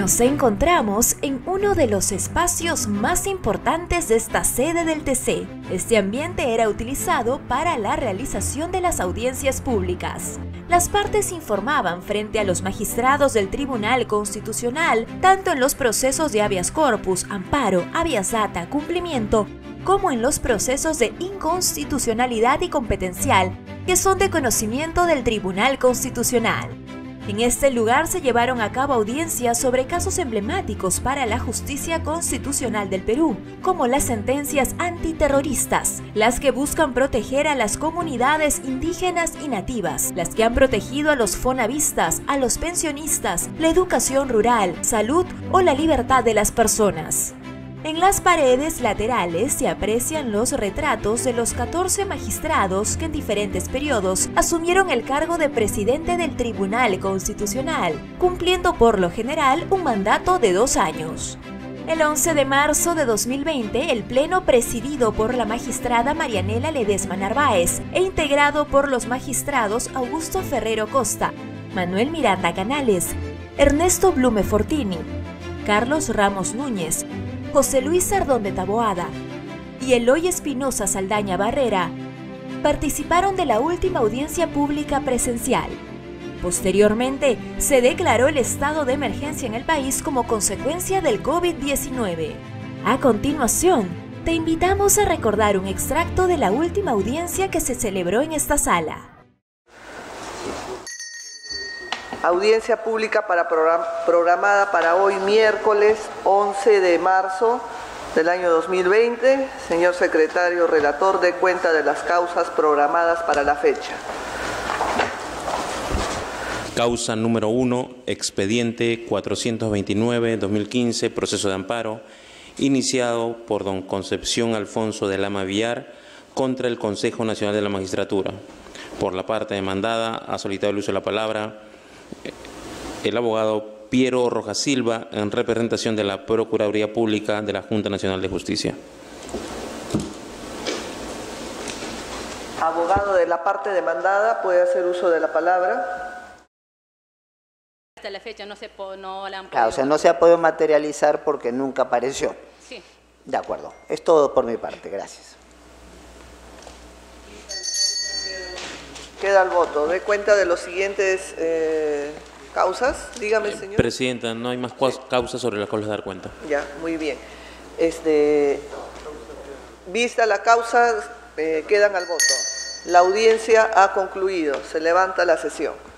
Nos encontramos en uno de los espacios más importantes de esta sede del TC. Este ambiente era utilizado para la realización de las audiencias públicas. Las partes informaban frente a los magistrados del Tribunal Constitucional, tanto en los procesos de habeas corpus, amparo, habeas data, cumplimiento, como en los procesos de inconstitucionalidad y competencial, que son de conocimiento del Tribunal Constitucional. En este lugar se llevaron a cabo audiencias sobre casos emblemáticos para la justicia constitucional del Perú, como las sentencias antiterroristas, las que buscan proteger a las comunidades indígenas y nativas, las que han protegido a los fonavistas, a los pensionistas, la educación rural, salud o la libertad de las personas. En las paredes laterales se aprecian los retratos de los 14 magistrados que en diferentes periodos asumieron el cargo de presidente del Tribunal Constitucional, cumpliendo por lo general un mandato de dos años. El 11 de marzo de 2020, el Pleno presidido por la magistrada Marianela Ledesma Narváez e integrado por los magistrados Augusto Ferrero Costa, Manuel Miranda Canales, Ernesto Blume Fortini, Carlos Ramos Núñez, José Luis Sardón de Taboada y Eloy Espinosa Saldaña Barrera participaron de la última audiencia pública presencial. Posteriormente, se declaró el estado de emergencia en el país como consecuencia del COVID-19. A continuación, te invitamos a recordar un extracto de la última audiencia que se celebró en esta sala. Audiencia pública para programada para hoy miércoles 11 de marzo del año 2020. Señor secretario relator, de cuenta de las causas programadas para la fecha. Causa número 1, expediente 429-2015, proceso de amparo, iniciado por don Concepción Alfonso de Lama Villar contra el Consejo Nacional de la Magistratura. Por la parte demandada, ha solicitado el uso de la palabra el abogado Piero Rojas Silva en representación de la Procuraduría Pública de la Junta Nacional de Justicia. Abogado de la parte demandada, puede hacer uso de la palabra. Hasta la fecha no se, no la han podido... o sea, no se ha podido materializar porque nunca apareció. Sí. De acuerdo. Es todo por mi parte. Gracias. Queda el voto. De cuenta de los siguientes eh, causas. Dígame, señor. Presidenta, no hay más causas sobre las cuales dar cuenta. Ya, muy bien. Este, vista la causa, eh, quedan al voto. La audiencia ha concluido. Se levanta la sesión.